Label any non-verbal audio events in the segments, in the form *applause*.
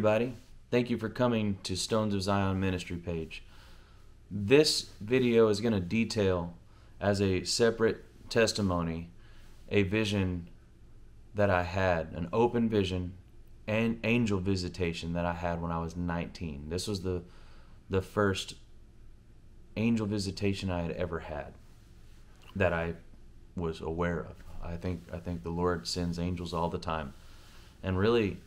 Everybody. Thank you for coming to Stones of Zion Ministry page. This video is going to detail, as a separate testimony, a vision that I had, an open vision and angel visitation that I had when I was 19. This was the the first angel visitation I had ever had that I was aware of. I think I think the Lord sends angels all the time. And really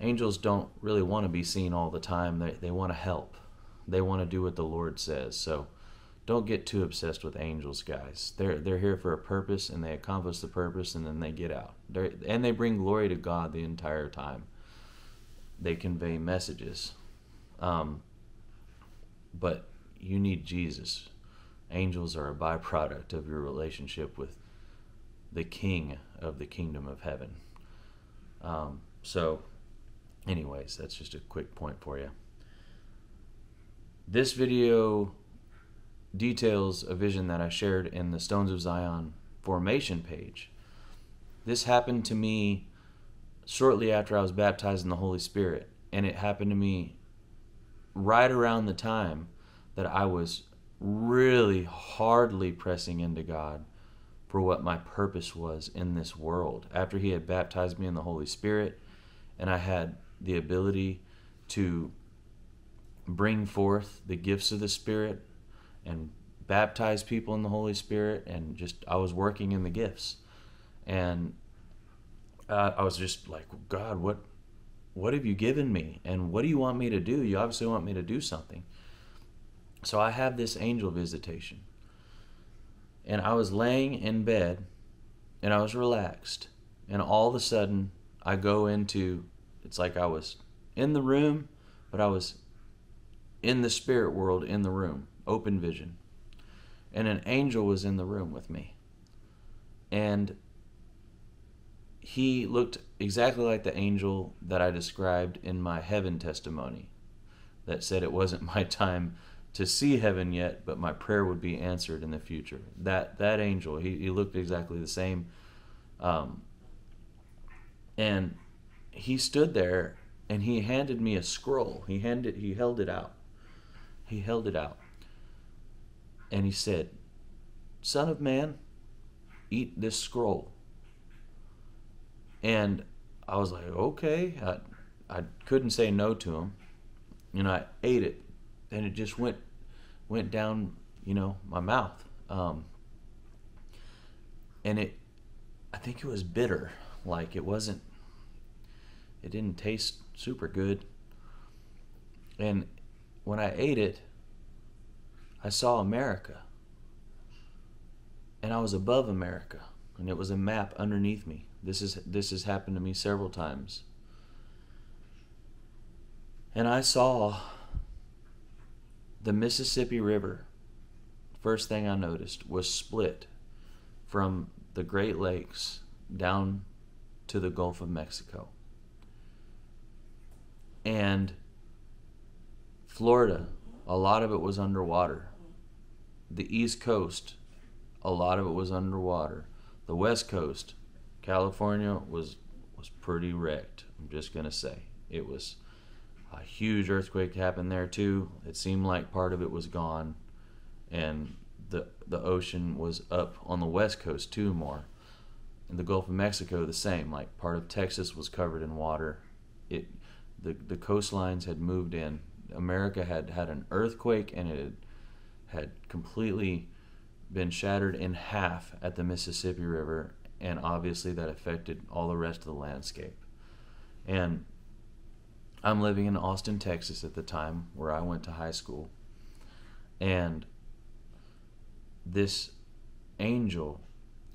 angels don't really want to be seen all the time. They they want to help. They want to do what the Lord says. So don't get too obsessed with angels, guys. They're they're here for a purpose and they accomplish the purpose and then they get out. They're, and they bring glory to God the entire time. They convey messages. Um, but you need Jesus. Angels are a byproduct of your relationship with the King of the kingdom of heaven. Um, so, anyways, that's just a quick point for you. This video details a vision that I shared in the Stones of Zion formation page. This happened to me shortly after I was baptized in the Holy Spirit, and it happened to me right around the time that I was really hardly pressing into God for what my purpose was in this world. After He had baptized me in the Holy Spirit, and I had the ability to bring forth the gifts of the Spirit and baptize people in the Holy Spirit, and just I was working in the gifts, and uh, I was just like, God, what, what have you given me, and what do you want me to do? You obviously want me to do something. So I have this angel visitation, and I was laying in bed, and I was relaxed, and all of a sudden I go into, it's like I was in the room, but I was in the spirit world in the room, open vision. And an angel was in the room with me. And he looked exactly like the angel that I described in my heaven testimony that said it wasn't *laughs* my time to see heaven yet, but my prayer would be answered in the future. That that angel, he, he looked exactly the same. Um, and he stood there and he handed me a scroll. He handed he held it out. He held it out. And he said, Son of man, eat this scroll. And I was like, okay. I, I couldn't say no to him. You know, I ate it. And it just went went down, you know, my mouth. Um, and it, I think it was bitter. Like it wasn't, it didn't taste super good. And when I ate it, I saw America. And I was above America. And it was a map underneath me. This is this has happened to me several times. And I saw the Mississippi River. First thing I noticed was split from the Great Lakes down to the Gulf of Mexico. And Florida, a lot of it was underwater. The East Coast, a lot of it was underwater. The West Coast, California was was pretty wrecked. I'm just gonna say it was a huge earthquake happened there too. It seemed like part of it was gone, and the the ocean was up on the west coast too more. In the Gulf of Mexico, the same. Like part of Texas was covered in water. It the the coastlines had moved in. America had had an earthquake, and it had, had completely been shattered in half at the Mississippi River, and obviously that affected all the rest of the landscape. And I'm living in Austin, Texas at the time where I went to high school. And this angel,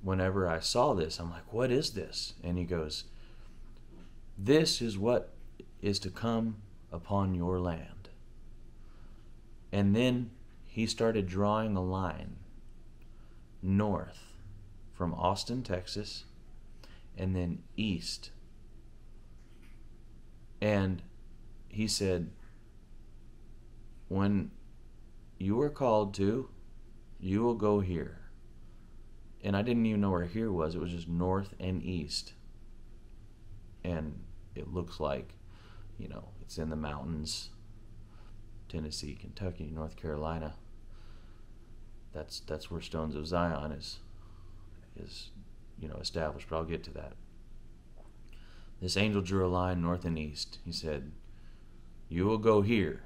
whenever I saw this, I'm like, what is this? And he goes, This is what is to come upon your land. And then he started drawing a line north from Austin, Texas, and then east. And he said, When you are called to, you will go here. And I didn't even know where here was. It was just north and east. And it looks like you know, it's in the mountains, Tennessee, Kentucky, North Carolina. That's that's where Stones of Zion is is you know established, but I'll get to that. This angel drew a line north and east. He said, You will go here.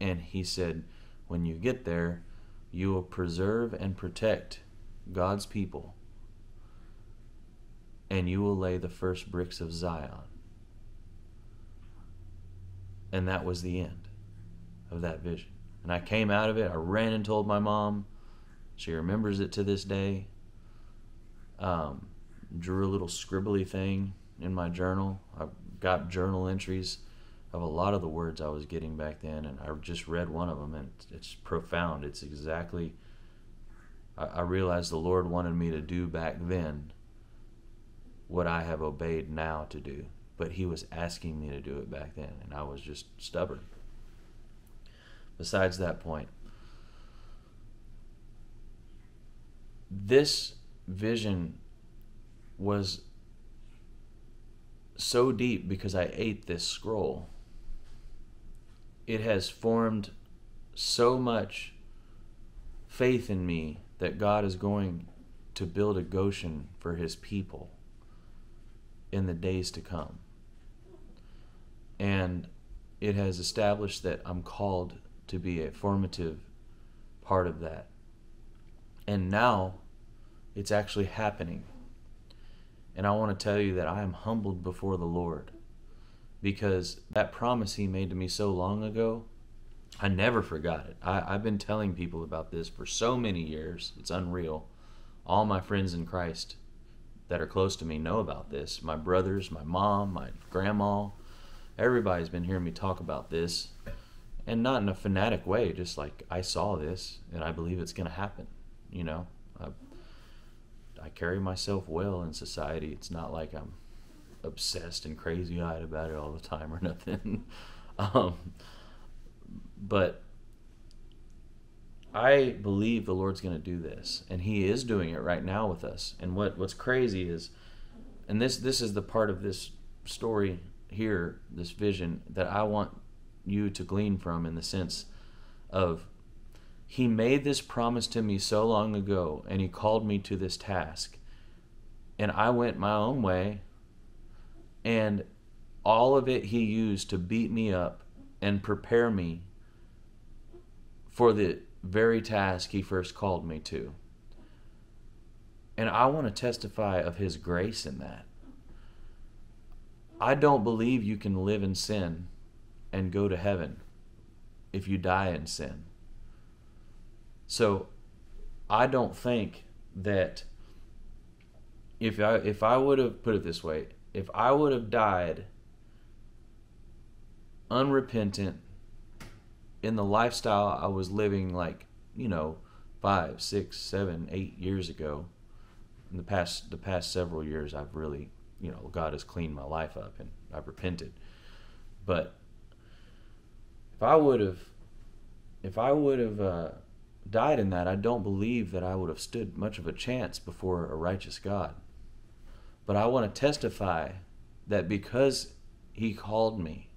And he said, When you get there, you will preserve and protect God's people, and you will lay the first bricks of Zion. And that was the end of that vision. And I came out of it. I ran and told my mom. She remembers it to this day. Um, drew a little scribbly thing in my journal. I got journal entries of a lot of the words I was getting back then, and I just read one of them, and it's profound. It's exactly. I, I realized the Lord wanted me to do back then what I have obeyed now to do, but He was asking me to do it back then, and I was just stubborn. Besides that point, this vision was so deep because I ate this scroll. It has formed so much faith in me that God is going to build a Goshen for his people in the days to come. And it has established that I'm called to be a formative part of that. And now it's actually happening. And I want to tell you that I am humbled before the Lord because that promise He made to me so long ago, I never forgot it. I, have been telling people about this for so many years. It's unreal. All my friends in Christ that are close to me know about this. My brothers, my mom, my grandma, everybody's been hearing me talk about this. And not in a fanatic way, just like I saw this and I believe it's going to happen. You know, I, I carry myself well in society. It's not like I'm obsessed and crazy eyed about it all the time or *laughs* nothing. um, but I believe the Lord's going to do this, and He is doing it right now with us. And what what's crazy is, and this this is the part of this story here, this vision that I want you to glean from, in the sense of he made this promise to me so long ago, and He called me to this task. And I went my own way, and all of it He used to beat me up and prepare me for the very task He first called me to. And I want to testify of His grace in that. I don't believe you can live in sin and go to heaven if you die in sin. So I don't think that if I if I would have put it this way, if I would have died unrepentant in the lifestyle I was living like, you know, five, six, seven, eight years ago, in the past the past several years I've really you know, God has cleaned my life up and I've repented. But if I would have if I would have uh, died in that, I don't believe that I would have stood much of a chance before a righteous God. But I want to testify that because He called me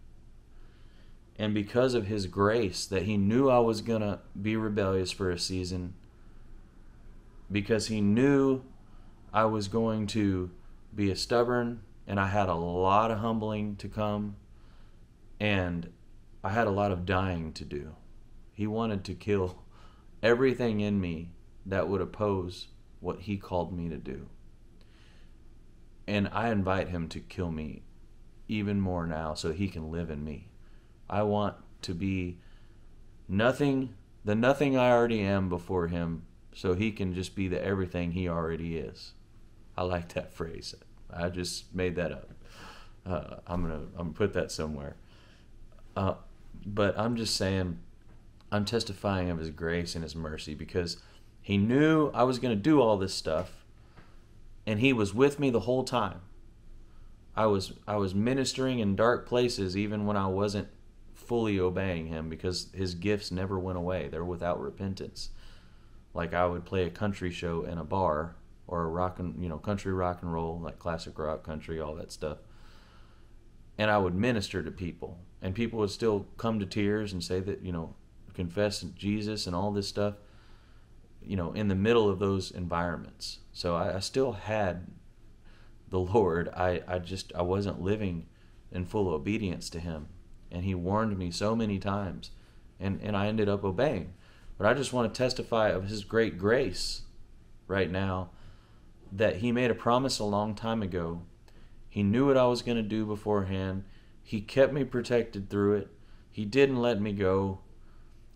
and because of His grace, that He knew I was going to be rebellious for a season, because He knew I was going to be a stubborn and I had a lot of humbling to come and I had a lot of dying to do. He wanted to kill *laughs* everything in me that would oppose what he called me to do. And I invite him to kill me even more now so he can live in me. I want to be nothing, the nothing I already am before him, so he can just be the everything he already is. I like that phrase. I just made that up. Uh, I'm gonna I'm gonna put that somewhere. Uh, but I'm just saying I'm testifying of His grace and His mercy because He knew I was to do all this stuff, and He was with me the whole time. I was I was ministering in dark places even when I wasn't fully obeying Him because His gifts never went away. They're without repentance. Like I would play a country show in a bar or rock and you know country rock and roll like classic rock country all that stuff and I would minister to people, and people would still come to tears and say that you know confess Jesus and all this stuff. You know, in the middle of those environments, so I, I still had the *laughs* Lord. I I just I wasn't living in full obedience to Him, and He warned me so many times, and and I ended up obeying. But I just want to testify of His great grace right now that He made a promise a long time ago. He knew what I was going to do beforehand. He kept me protected through it. He didn't let me go.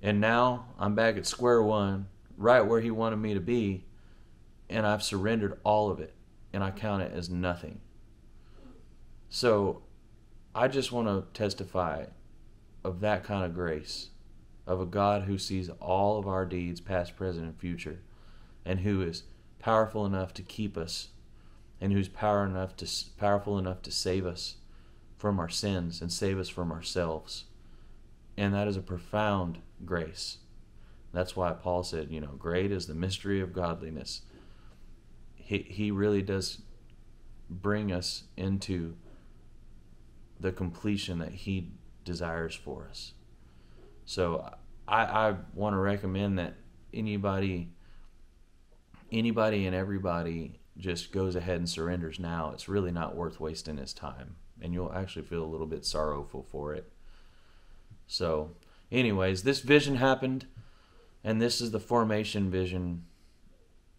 And now I'm back at square one, right where He wanted me to be. And I've surrendered all of it. And I count it as nothing. So I just want to testify of that kind of grace of a God who sees all of our deeds, past, present, and future, and who is powerful enough to keep us, and who's power enough to powerful enough to save us from our sins and save us from ourselves. And that is a profound grace. That's why Paul said, you know, great is the mystery of godliness. He he really does bring us into the completion that he desires for us. So I, I want to recommend that anybody anybody and everybody just goes ahead and surrenders now. It's really not worth wasting his time. And you'll actually feel a little bit sorrowful for it. So, anyways, this vision happened, and this is the formation vision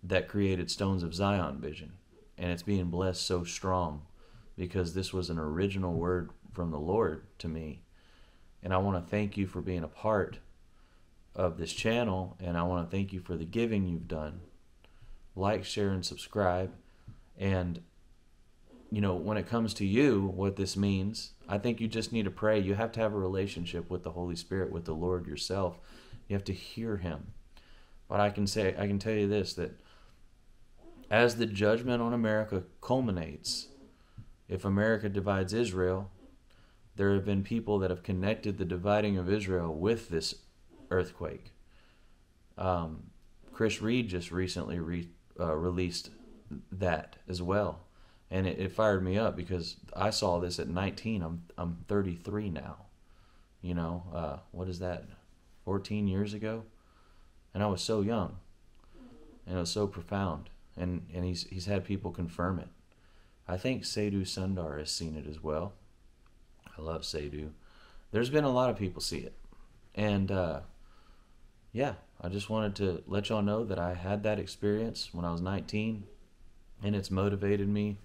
that created Stones of Zion vision. And it's being blessed so strong because this was an original word from the Lord to me. And I want to thank you for being a part of this channel, and I want to thank you for the giving you've done. Like, share, and subscribe. And, you know, when it comes to you, what this means, I think you just need to pray. You have to have a relationship with the Holy Spirit, with the Lord yourself. You have to hear Him. But I can say, I can tell you this that as the judgment on America culminates, if America divides Israel, there have been people that have connected the dividing of Israel with this earthquake. Um, Chris Reed just recently re, uh, released that as well, and it, it, fired me up because I saw this at 19. I'm I'm 33 now. You know, uh, what is that? 14 years ago, and I was so young, and it was so profound. And and he's he's had people confirm it. I think Sadhu Sundar has seen it as well. I love Sadhu. There's been a lot of people see it, and uh, yeah, I just wanted to let y'all know that I had that experience when I was 19, and it's motivated me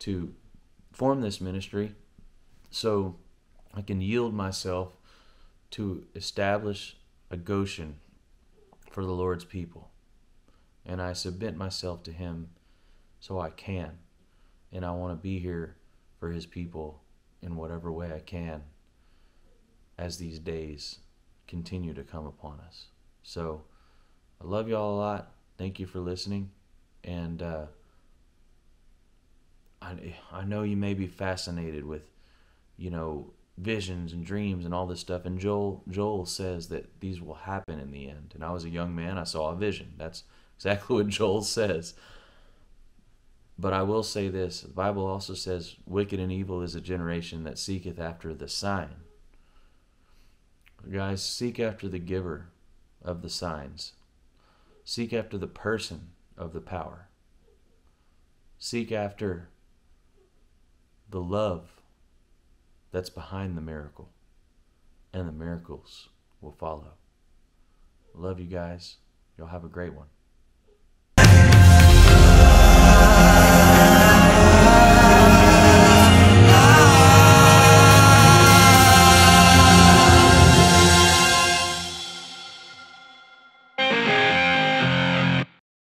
to form this ministry so I can yield myself to establish a Goshen for the Lord's people. And I submit myself to Him so I can. And I want to be here for His people in whatever way I can as these days continue to come upon us. So I love y'all a lot. Thank you for listening. And uh, I, I know you may be fascinated with, you know, visions and dreams and all this stuff. And Joel Joel says that these will happen in the end. And I was a young man. I saw a vision. That's exactly *laughs* what Joel says. But I will say this the Bible also says, Wicked and evil is a generation that seeketh after the sign. Guys, seek after the giver of the signs, seek after the person of the power, seek after the love that's behind the miracle, and the miracles will follow. Love you guys. Y'all have a great one.